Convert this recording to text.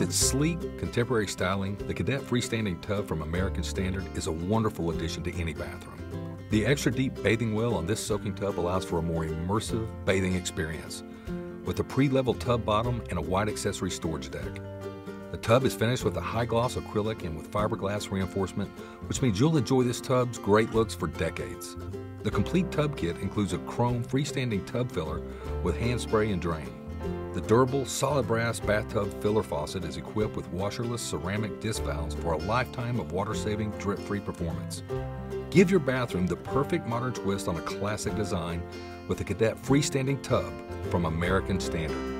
its sleek, contemporary styling, the Cadet freestanding tub from American Standard is a wonderful addition to any bathroom. The extra deep bathing well on this soaking tub allows for a more immersive bathing experience with a pre-level tub bottom and a wide accessory storage deck. The tub is finished with a high gloss acrylic and with fiberglass reinforcement, which means you'll enjoy this tub's great looks for decades. The complete tub kit includes a chrome freestanding tub filler with hand spray and drain. The durable, solid brass bathtub filler faucet is equipped with washerless ceramic disc valves for a lifetime of water-saving, drip-free performance. Give your bathroom the perfect modern twist on a classic design with the Cadet freestanding tub from American Standard.